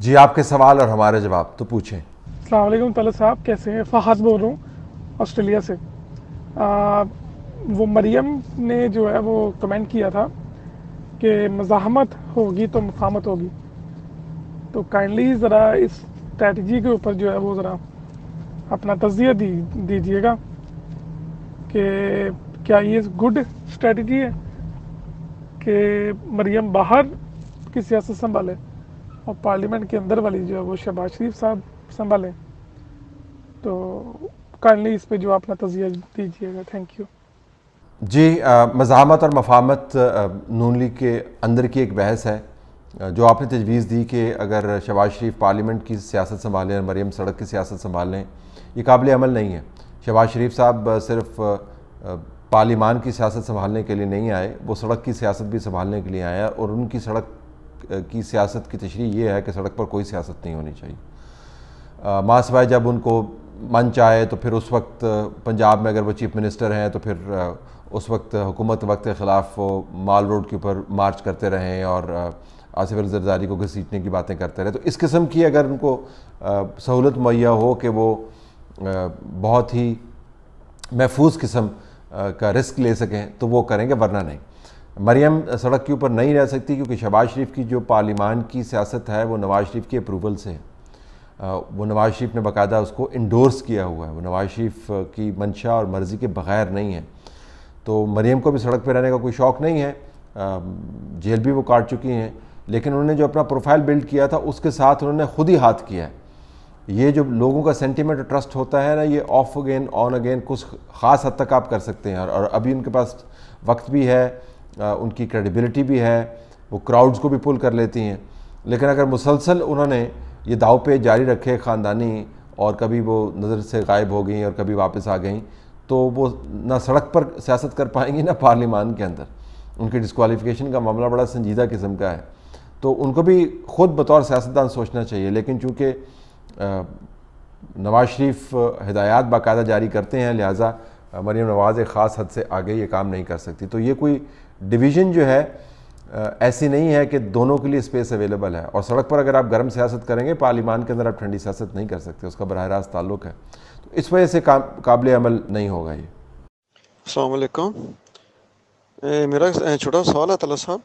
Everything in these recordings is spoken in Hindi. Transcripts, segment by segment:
जी आपके सवाल और हमारे जवाब तो पूछें। अलैक्म तला साहब कैसे हैं? फ़हाद बोल रहा हूँ ऑस्ट्रेलिया से। आ, वो मरियम ने जो है वो कमेंट किया था कि मज़ाहमत होगी तो मफामत होगी। तो काइंडली ज़रा इस स्ट्रैटी के ऊपर जो है वो ज़रा अपना तजिया दी दीजिएगा कि क्या ये गुड स्ट्रैटी है कि मरियम बाहर की सियासत संभाले? और पार्लियामेंट के अंदर वाली जो है वो शहबाज शरीफ साहब संभालें। तो काइंडली इस पे जो अपना तजिया दीजिएगा। थैंक यू जी मजामत और मफामत नून लीग के अंदर की एक बहस है। जो आपने तजवीज़ दी कि अगर शबाज शरीफ पार्लियामेंट की सियासत संभालें और मरीम सड़क की सियासत संभाल, ये काबिल अमल नहीं है। शहबाज शरीफ साहब सिर्फ़ पार्लिमान की सियासत संभालने के लिए नहीं आए, वो सड़क की सियासत भी संभालने के लिए आए और उनकी सड़क की सियासत की तशरी ये है कि सड़क पर कोई सियासत नहीं होनी चाहिए। मासवाए जब उनको मंच आए तो फिर उस वक्त पंजाब में अगर वो चीफ मिनिस्टर हैं तो फिर उस वक्त हुकूमत वक्त के ख़िलाफ़ वो माल रोड के ऊपर मार्च करते रहें और आसिफ अली जरदारी को घसीटने की बातें करते रहे। तो इस किस्म की अगर उनको सहूलत मुहैया हो कि वो बहुत ही महफूज किस्म का रिस्क ले सकें तो वो करेंगे, वरना नहीं। मरियम, सड़क के ऊपर नहीं रह सकती क्योंकि शबाज शरीफ की जो पार्लिमान की सियासत है, वो नवाज़ शरीफ की अप्रूवल से वो नवाज़ शरीफ ने बाकायदा उसको इंडोर्स किया हुआ है। वो नवाज़ शरीफ की मंशा और मर्ज़ी के बगैर नहीं है। तो मरीम को भी सड़क पर रहने का कोई शौक़ नहीं है। जेल भी वो काट चुकी हैं, लेकिन उन्होंने जो अपना प्रोफ़ाइल बिल्ड किया था, उसके साथ उन्होंने खुद ही हाथ किया है। ये जो लोगों का सेंटिमेंट और ट्रस्ट होता है ना, ये ऑफ़ अगेन ऑन अगेन कुछ ख़ास हद तक आप कर सकते हैं। और अभी उनके पास वक्त भी है उनकी क्रेडिबिलिटी भी है, वो क्राउड्स को भी पुल कर लेती हैं। लेकिन अगर मुसलसल उन्होंने ये दाव पे जारी रखे ख़ानदानी और कभी वो नज़र से गायब हो गई और कभी वापस आ गई तो वो ना सड़क पर सियासत कर पाएँगी ना पार्लियामान के अंदर। उनकी डिस्कवालिफिकेशन का मामला बड़ा संजीदा किस्म का है। तो उनको भी ख़ुद बतौर सियासतदान सोचना चाहिए, लेकिन चूँकि नवाज़ शरीफ हदायत बाकायदा जारी करते हैं, लिहाजा मरीम नवाज़ एक ख़ास हद से आगे ये काम नहीं कर सकती। तो ये कोई डिवीज़न जो है ऐसी नहीं है कि दोनों के लिए स्पेस अवेलेबल है। और सड़क पर अगर आप गर्म सियासत करेंगे, पार्लिमान के अंदर आप ठंडी सियासत नहीं कर सकते, उसका बरह रास्त ताल्लुक है। तो इस वजह से काम, काबिल अमल नहीं होगा ये। अलैक्म मेरा छोटा सवाल है तला साहब।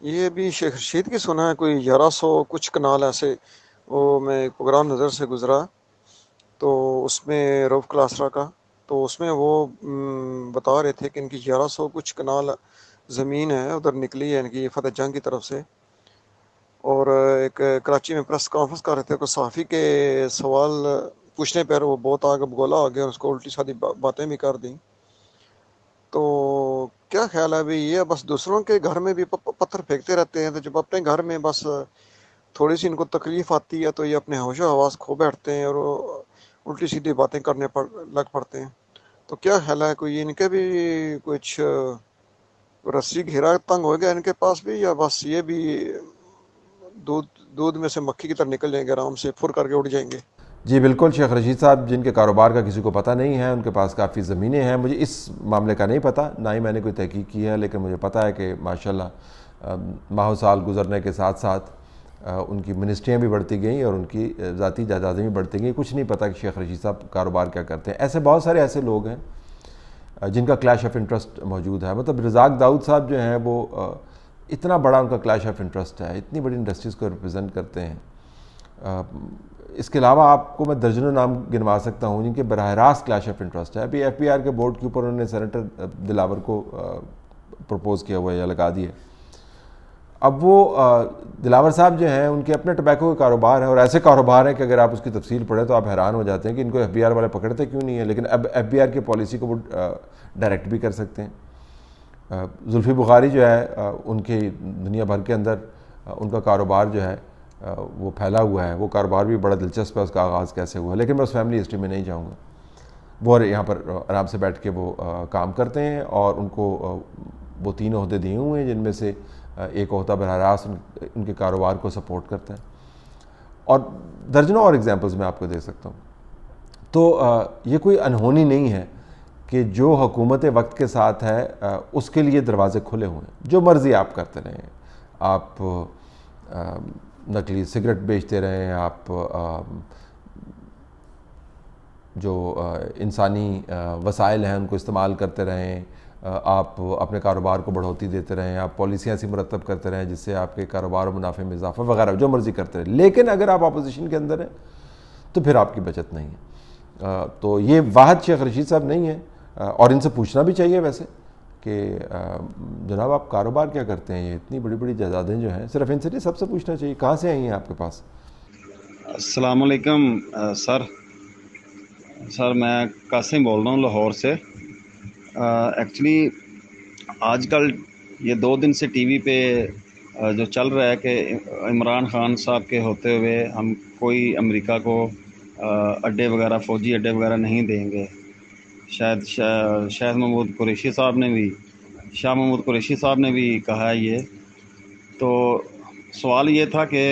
ये अभी शेख रशीद की सुना है, कोई ग्यारह सौ कुछ कनाल ऐसे, वो मैं प्रोग्राम नज़र से गुज़रा तो उसमें रऊफ़ क्लासरा का तो उसमें वो बता रहे थे कि इनकी ग्यारह सौ कुछ कनाल ज़मीन है, उधर निकली है इनकी फतेह जंग की तरफ़ से। और एक कराची में प्रेस कॉन्फ्रेंस कर रहे थे, कोई साफ़ी के सवाल पूछने पर वो बहुत आगे बोला आ गया और उसको उल्टी सादी बातें भी कर दी। तो क्या ख्याल है अभी ये? बस दूसरों के घर में भी पत्थर फेंकते रहते हैं तो जब अपने घर में बस थोड़ी सी इनको तकलीफ़ आती है तो ये अपने होशो हवास खो बैठते हैं और उल्टी सीधी बातें करने पड़ लग पड़ते हैं। तो क्या ख्याल है? कोई इनके भी कुछ रस्सी घेरा तंग हो गया इनके पास भी, या बस ये भी दूध दूध में से मक्खी की तरह निकल जाएँगे, आराम से फुर करके उड़ जाएँगे? जी, बिल्कुल, शेख रशीद साहब, जिनके कारोबार का किसी को पता नहीं है, उनके पास काफ़ी ज़मीनें हैं, मुझे इस मामले का नहीं पता, ना ही मैंने कोई तहकीक की है, लेकिन मुझे पता है कि माशाल्लाह माह साल गुजरने के साथ साथ उनकी मिनिस्ट्रियाँ भी बढ़ती गई और उनकी ज़ाती जायदादें भी बढ़ती गई। कुछ नहीं पता कि शेख रशीद साहब कारोबार क्या करते हैं। ऐसे बहुत सारे ऐसे लोग हैं जिनका क्लैश ऑफ़ इंटरेस्ट मौजूद है। मतलब रजाक दाऊद साहब जो हैं, वो इतना बड़ा उनका क्लैश ऑफ़ इंटरेस्ट है, इतनी बड़ी इंडस्ट्रीज़ को रिप्रजेंट करते हैं। इसके अलावा आपको मैं दर्जनों नाम गिनवा सकता हूँ, जिनके बरह रास्त क्लैश ऑफ़ इंटरेस्ट है। अभी एफ़ के बोर्ड के ऊपर उन्होंने सेनेटर दिलावर को प्रपोज़ किया हुआ है या लगा दिया अब वो दिलावर साहब जो हैं, उनके अपने टबैको के कारोबार हैं और ऐसे कारोबार हैं कि अगर आप उसकी तफसील पढ़ें तो आप हैरान हो जाते हैं कि इनको एफ़ बी आर वाले पकड़ते क्यों नहीं है। लेकिन अब एफ़ बी आर की पॉलिसी को वो डायरेक्ट भी कर सकते हैं। जुल्फ़ी बुखारी जो है उनके दुनिया भर के अंदर उनका कारोबार जो है वो फैला हुआ है। वो कारोबार भी बड़ा दिलचस्प है, उसका आगाज़ कैसे हुआ लेकिन मैं उस फैमिली हिस्ट्री में नहीं जाऊँगा। वो यहाँ पर आराम से बैठ के वो काम करते हैं और उनको वो तीन अहदे दिए हुए हैं, जिनमें से एक अहदा बरह रास्त उनके कारोबार को सपोर्ट करता है। और दर्जनों और एग्जांपल्स मैं आपको दे सकता हूँ। तो ये कोई अनहोनी नहीं है कि जो हुकूमत वक्त के साथ है उसके लिए दरवाज़े खुले हुए हैं। जो मर्ज़ी आप करते रहें। आप नकली सिगरेट बेचते रहें, आप जो इंसानी वसाइल हैं, उनको इस्तेमाल करते रहें। आप अपने कारोबार को बढ़ोतरी देते रहें, आप पॉलिसियाँ ऐसी मरतब करते रहें जिससे आपके कारोबार और मुनाफे में इजाफा वगैरह जो मर्ज़ी करते रहें। लेकिन अगर आप अपोजिशन के अंदर हैं तो फिर आपकी बचत नहीं है। तो ये वाहद शेख रशीद साहब नहीं है। और इनसे पूछना भी चाहिए वैसे कि जनाब आप कारोबार क्या करते हैं? ये इतनी बड़ी बड़ी जायदादें जो हैं, सिर्फ़ इनसे नहीं, सबसे पूछना चाहिए, कहाँ से आई हैं आपके पास? असलकम सर। सर, मैं कासिम बोल रहा हूँ लाहौर से। एक्चुअली आजकल ये दो दिन से टीवी पे जो चल रहा है कि इमरान खान साहब के होते हुए हम कोई अमेरिका को अड्डे वगैरह, फ़ौजी अड्डे वगैरह नहीं देंगे। शायद शायद महमूद कुरैशी साहब ने भी, शाह महमूद कुरैशी साहब ने भी कहा है ये। तो सवाल ये था कि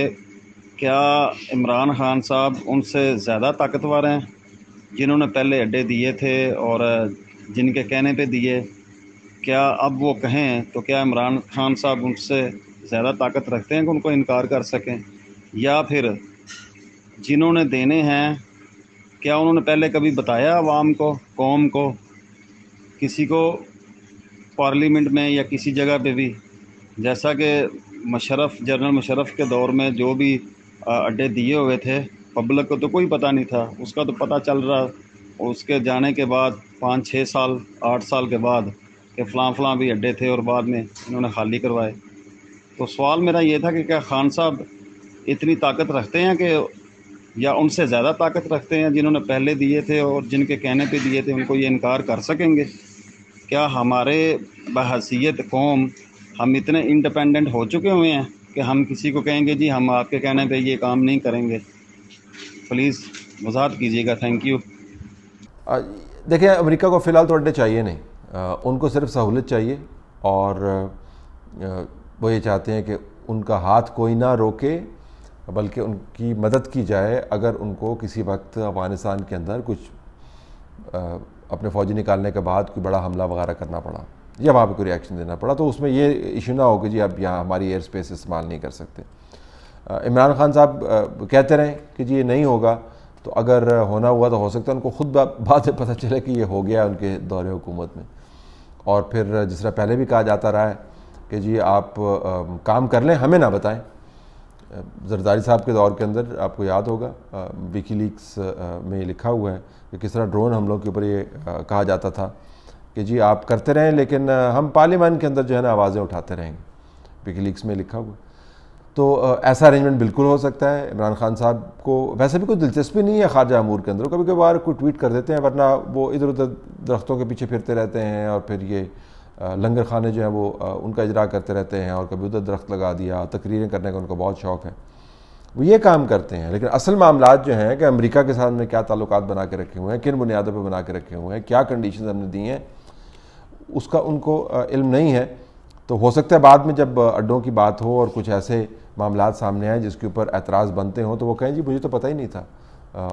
क्या इमरान खान साहब उनसे ज़्यादा ताकतवर हैं, जिन्होंने पहले अड्डे दिए थे और जिनके कहने पे दिए, क्या अब वो कहें तो क्या इमरान खान साहब उनसे ज़्यादा ताकत रखते हैं कि उनको इनकार कर सकें? या फिर जिन्होंने देने हैं, क्या उन्होंने पहले कभी बताया आवाम को, कौम को, किसी को पार्लियामेंट में या किसी जगह पे भी? जैसा कि मशरफ़ जनरल मशरफ़ के दौर में जो भी अड्डे दिए हुए थे, पब्लिक को तो कोई पता नहीं था। उसका तो पता चल रहा, उसके जाने के बाद पाँच छः साल, आठ साल के बाद कि फ़लाँ फ़लाँ भी अड्डे थे और बाद में इन्होंने खाली करवाए। तो सवाल मेरा ये था कि क्या खान साहब इतनी ताकत रखते हैं कि या उनसे ज़्यादा ताकत रखते हैं जिन्होंने पहले दिए थे और जिनके कहने पे दिए थे, उनको ये इनकार कर सकेंगे? क्या हमारे बहसीत कौम हम इतने इंडिपेंडेंट हो चुके हुए हैं कि हम किसी को कहेंगे, जी, हम आपके कहने पे ये काम नहीं करेंगे? प्लीज़ वजाहत कीजिएगा थैंक यू देखिए अमेरिका को फ़िलहाल तो अड्डे चाहिए नहीं। आ, उनको सिर्फ़ सहूलत चाहिए और आ, वो ये चाहते हैं कि उनका हाथ कोई ना रोके बल्कि उनकी मदद की जाए अगर उनको किसी वक्त अफ़गानिस्तान के अंदर कुछ आ, अपने फ़ौजी निकालने के बाद कोई बड़ा हमला वगैरह करना पड़ा। या वहाँ पर कोई रिएक्शन देना पड़ा तो उसमें ये इशू ना हो कि जी आप यहाँ हमारी एयर स्पेस इस्तेमाल नहीं कर सकते। इमरान खान साहब कहते रहें कि जी ये नहीं होगा। तो अगर होना हुआ तो हो सकता है उनको खुद बात पता चले कि ये हो गया उनके दौरे हुकूमत में। और फिर जिस तरह पहले भी कहा जाता रहा है कि जी आप काम कर लें, हमें ना बताएँ। जरदारी साहब के दौर के अंदर आपको याद होगा विकी लीक्स में लिखा हुआ है कि किस तरह ड्रोन हमलों के ऊपर ये कहा जाता था कि जी आप करते रहें, लेकिन हम पार्लियामान के अंदर जो है ना आवाज़ें उठाते रहेंगे। विकी लीक्स में लिखा हुआ तो ऐसा अरेंजमेंट बिल्कुल हो सकता है। इमरान खान साहब को वैसे भी कोई दिलचस्पी नहीं है खारजा अमूर के अंदर। कभी कभार कोई ट्वीट कर देते हैं, वरना वो इधर उधर दरख्तों के पीछे फिरते रहते हैं और फिर ये लंगर खाने जो हैं वो उनका इजरा करते रहते हैं और कभी उधर दरख्त लगा दिया, तकरीरें करने का उनको बहुत शौक़ है। वो ये काम करते हैं, लेकिन असल मामला जो हैं कि अमेरिका के साथ में क्या ताल्लुक बना के रखे हुए हैं, किन बुनियादों पर बना के रखे हुए हैं, क्या कंडीशन हमने दी हैं, उसका उनको इल्म नहीं है। तो हो सकता है बाद में जब अड्डों की बात हो और कुछ ऐसे मामला सामने आए जिसके ऊपर एतराज़ बनते हों तो वो कहें जी मुझे तो पता ही नहीं था।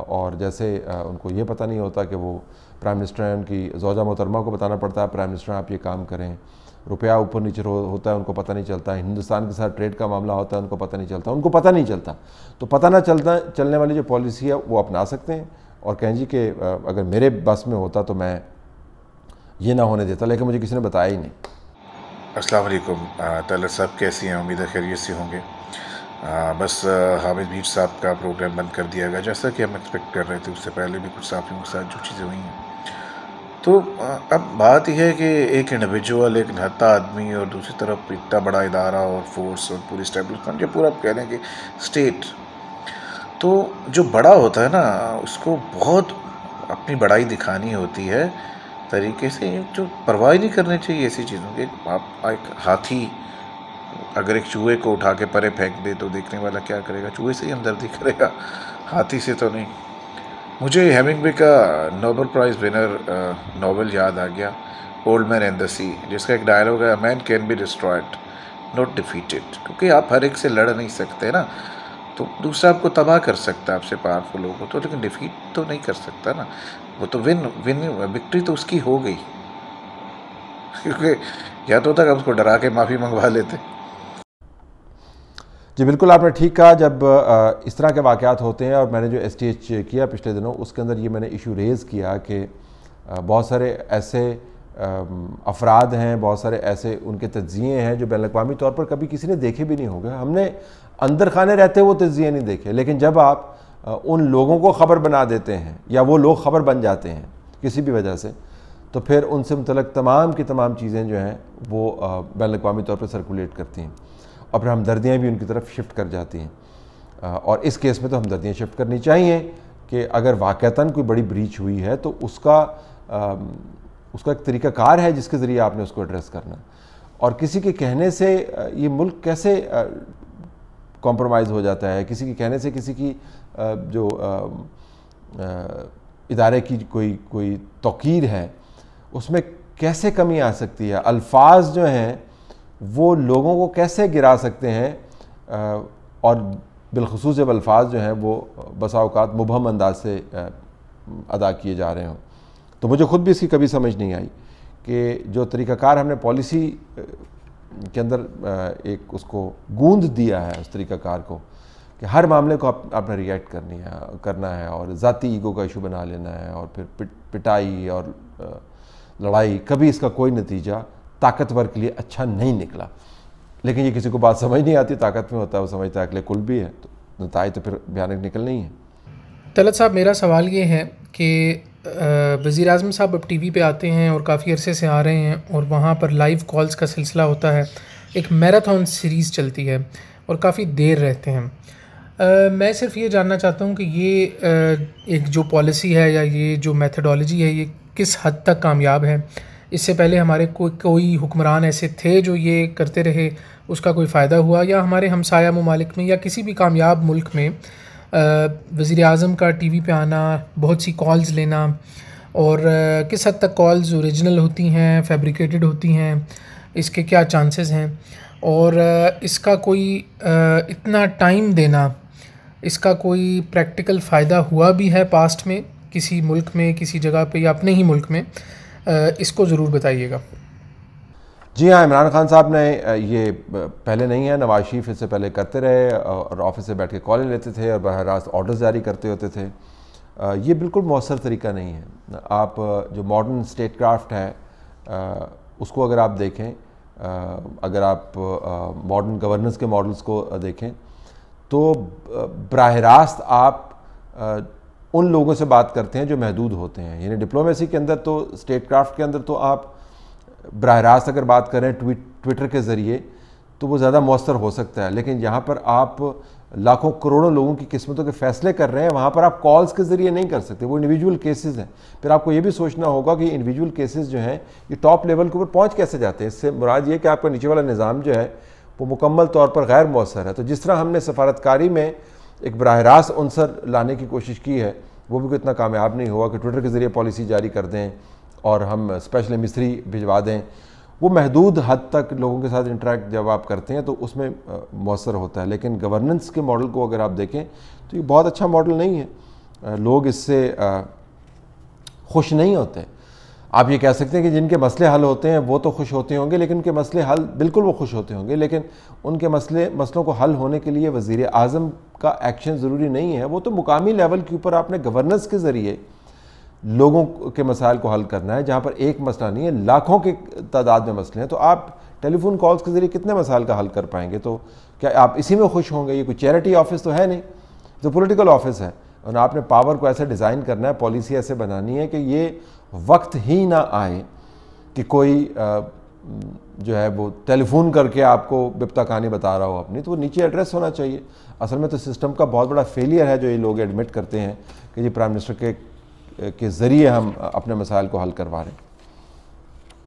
और जैसे उनको ये पता नहीं होता कि वो प्राइम मिनिस्टर हैं उनकी जोजा मोहतरमा को बताना पड़ता है प्राइम मिनिस्टर आप ये काम करें। रुपया ऊपर नीचे हो, होता है उनको पता नहीं चलता। हिंदुस्तान के साथ ट्रेड का मामला होता है उनको पता नहीं चलता। उनको पता नहीं चलता। तो पता ना चलता चलने वाली जो पॉलिसी है वो अपना सकते हैं। और कहें जी कि अगर मेरे बस में होता तो मैं ये ना होने देता लेकिन मुझे किसी ने बताया ही नहीं। अस्सलाम वालेकुम। तलर साहब, कैसी हैं? उम्मीद है खैरियत से होंगे। बस हामिद मीर साहब का प्रोग्राम बंद कर दिया गया। जैसा कि हम एक्सपेक्ट कर रहे थे, उससे पहले भी कुछ साथियों के साथ जो चीज़ें हुई हैं। तो अब बात यह है कि एक इंडिविजुअल एक नहत्ता आदमी और दूसरी तरफ़ इतना बड़ा इदारा और फोर्स और पूरी स्टेब्लिशमेंट या पूरा कह लें कि स्टेट तो जो बड़ा होता है ना, उसको बहुत अपनी बड़ाई दिखानी होती है। तरीके से जो परवाह नहीं करनी चाहिए ऐसी चीज़ों की। आप एक हाथी अगर एक चूहे को उठा के परे फेंक दे तो देखने वाला क्या करेगा? चूहे से ही हमदर्दी करेगा। हाथी से तो नहीं। मुझे हेमिंग का नोबल प्राइज़ विनर नॉवल याद आ गया old man and the sea जिसका एक डायलॉग है man can be destroyed not defeated क्योंकि आप हर एक से लड़ नहीं सकते ना। तो दूसरा आपको तबाह कर सकता है आपसे पावरफुल हो तो लेकिन डिफीट तो नहीं कर सकता ना। वो तो विन विन विक्ट्री तो उसकी हो गई। क्योंकि या तो तक उसको डरा के माफ़ी मंगवा लेते। जी, बिल्कुल आपने ठीक कहा, जब इस तरह के वाक़ात होते हैं और मैंने जो एस किया पिछले दिनों, उसके अंदर ये मैंने इशू रेज़ किया कि बहुत सारे ऐसे अफराद हैं, बहुत सारे ऐसे उनके तजिए हैं जो बैन अवी तौर पर कभी किसी ने देखे भी नहीं होंगे। हमने अंदर खाने रहते वो तजिए नहीं देखे, लेकिन जब आप उन लोगों को ख़बर बना देते हैं या वो लोग ख़बर बन जाते हैं किसी भी वजह से तो फिर उनसे मतलब तमाम की तमाम चीज़ें जो हैं वो बैन अवी तौर पर सर्कुलेट करती हैं और फिर हमदर्दियाँ भी उनकी तरफ़ शिफ्ट कर जाती हैं। और इस केस में तो हमदर्दियाँ शिफ्ट करनी चाहिए कि अगर वाक़ता कोई बड़ी ब्रीच हुई है तो उसका उसका एक तरीक़ाकार है जिसके ज़रिए आपने उसको एड्रेस करना। और किसी के कहने से ये मुल्क कैसे कॉम्प्रोमाइज़ हो जाता है? किसी के कहने से किसी की जो इदारे की कोई कोई तोकीर है, उसमें कैसे कमी आ सकती है? अल्फाज जो हैं, वो लोगों को कैसे गिरा सकते हैं? और बिलखसूस जब अल्फाज जो हैं, वो बसा अवकात मुबहम अंदाज से अदा किए जा रहे हों। तो मुझे ख़ुद भी इसकी कभी समझ नहीं आई कि जो तरीक़ाकार हमने पॉलिसी के अंदर एक उसको गूंद दिया है उस तरीक़ाकार को कि हर मामले को आप, आपने रिएक्ट करनी है करना है और ज़ाती ईगो का इशू बना लेना है और फिर पिट, पिटाई और लड़ाई कभी इसका कोई नतीजा ताकतवर के लिए अच्छा नहीं निकला। लेकिन ये किसी को बात समझ नहीं आती ताकत में होता है वो समझता है अगले कुल भी है तो नतज तो फिर भयानक निकल नहीं है। तलत साहब मेरा सवाल ये है कि वज़ी अजम साहब अब टी वी पर आते हैं और काफ़ी अरसे से आ रहे हैं और वहाँ पर लाइव कॉल्स का सिलसिला होता है। एक मैराथन सीरीज़ चलती है और काफ़ी देर रहते हैं। आ, मैं सिर्फ़ ये जानना चाहता हूँ कि ये आ, एक जो पॉलिसी है या ये जो मेथडोलॉजी है ये किस हद तक कामयाब है? इससे पहले हमारे कोई कोई हुक्मरान ऐसे थे जो ये करते रहे उसका कोई फ़ायदा हुआ? या हमारे हमसाया ममालिक में या किसी भी कामयाब मुल्क में वज़ी अजम का टी वी पर आना, बहुत सी कॉल्स लेना और किस हद तक कॉल्स ओरिजिनल होती हैं फैब्रिकेटेड होती हैं, इसके क्या चांसेस हैं? और इसका कोई इतना टाइम देना, इसका कोई प्रैक्टिकल फ़ायदा हुआ भी है पास्ट में, किसी मुल्क में, किसी जगह पे या अपने ही मुल्क में इसको ज़रूर बताइएगा। जी हाँ इमरान खान साहब ने ये पहले नहीं है, नवाज़ शरीफ इससे पहले करते रहे और ऑफ़िस से बैठ के कॉलेज लेते थे और बहर रास्त ऑर्डर जारी करते होते थे। ये बिल्कुल मौसर तरीका नहीं है। आप जो मॉडर्न स्टेट क्राफ्ट है उसको अगर आप देखें अगर आप मॉडर्न गवर्नेंस के मॉडल्स को देखें तो बरह रास्त आप उन लोगों से बात करते हैं जो महदूद होते हैं। यानी डिप्लोमेसी के अंदर तो स्टेट क्राफ्ट के अंदर तो आप बरह रास्त अगर बात करें ट्वीट ट्विटर के ज़रिए तो वो ज़्यादा मौसर हो सकता है। लेकिन यहाँ पर आप लाखों, करोड़ों लोगों की किस्मतों के फैसले कर रहे हैं, वहाँ पर आप कॉल्स के ज़रिए नहीं कर सकते। वो इंडिविजुअल केसेस हैं। फिर आपको ये भी सोचना होगा कि इंडिविजुअल केसेस जो हैं, ये टॉप लेवल के ऊपर पहुँच कैसे जाते हैं? इससे मुराद ये कि आपका नीचे वाला निज़ाम जो है, वो मुकम्मल तौर पर गैर मौसर है। तो जिस तरह हमने सफारतकारी में एक बरह रास्त अनसर लाने की कोशिश की है, वो भी इतना कामयाब नहीं हुआ कि ट्विटर के ज़रिए पॉलिसी जारी कर दें और हम स्पेशल मिस्त्री भिजवा दें, वो महदूद हद तक लोगों के साथ इंटरेक्ट जब आप करते हैं तो उसमें मौसर होता है। लेकिन गवर्नेंस के मॉडल को अगर आप देखें तो ये बहुत अच्छा मॉडल नहीं है। लोग इससे खुश नहीं होते। आप ये कह सकते हैं कि जिनके मसले हल होते हैं, वो तो खुश होते होंगे, लेकिन उनके मसले हल, बिल्कुल वो खुश होते होंगे। लेकिन उनके मसले, मसलों को हल होने के लिए वज़ी अजम का एक्शन ज़रूरी नहीं है। वो तो मुकामी लेवल के ऊपर आपने गवर्नेंस के ज़रिए लोगों के मसाइल को हल करना है, जहाँ पर एक मसला नहीं है, लाखों के तादाद में मसले हैं। तो आप टेलीफोन कॉल्स के ज़रिए कितने मसाइल का हल कर पाएँगे? तो क्या आप इसी में खुश होंगे? ये कोई चैरिटी ऑफ़िस तो है नहीं तो पोलिटिकल ऑफ़िस है। और आपने पावर को ऐसे डिज़ाइन करना है, पॉलिसी ऐसे बनानी है कि ये वक्त ही ना आए कि कोई जो है वो टेलीफोन करके आपको बिपता कहानी बता रहा हो अपनी। तो वो नीचे एड्रेस होना चाहिए। असल में तो सिस्टम का बहुत बड़ा फेलियर है जो ये लोग एडमिट करते हैं कि जी प्राइम मिनिस्टर के के ज़रिए हम अपने मसाइल को हल करवा रहे हैं।